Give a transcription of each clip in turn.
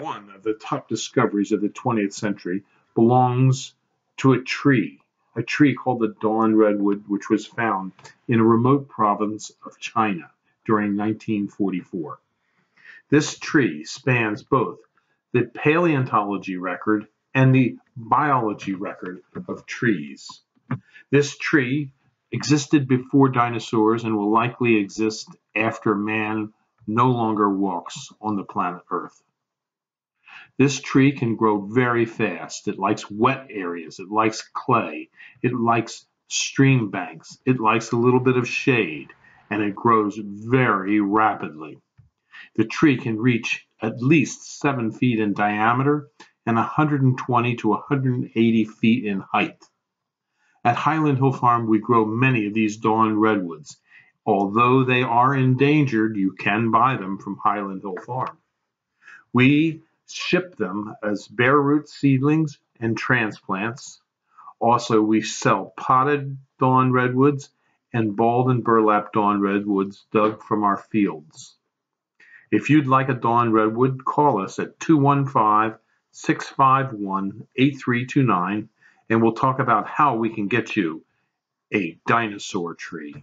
one of the top discoveries of the 20th century belongs to a tree, a tree called the dawn redwood, which was found in a remote province of China during 1944. This tree spans both the paleontology record and the biology record of trees. This tree existed before dinosaurs and will likely exist after man no longer walks on the planet Earth. This tree can grow very fast. It likes wet areas. It likes clay. It likes stream banks. It likes a little bit of shade and it grows very rapidly. The tree can reach at least 7 feet in diameter and 120 to 180 feet in height. At Highland Hill Farm, we grow many of these dawn redwoods. Although they are endangered, you can buy them from Highland Hill Farm. We ship them as bare root seedlings and transplants. Also, we sell potted dawn redwoods and balled and burlap dawn redwoods dug from our fields. If you'd like a dawn redwood, call us at 215 651 8329 and we'll talk about how we can get you a dinosaur tree.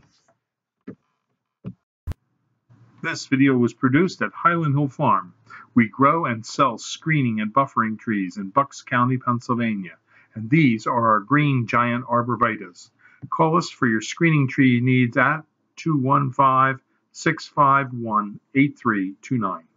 This video was produced at Highland Hill Farm. We grow and sell screening and buffering trees in Bucks County, Pennsylvania, and these are our green giant arborvitaes. Call us for your screening tree needs at 215 651 8329.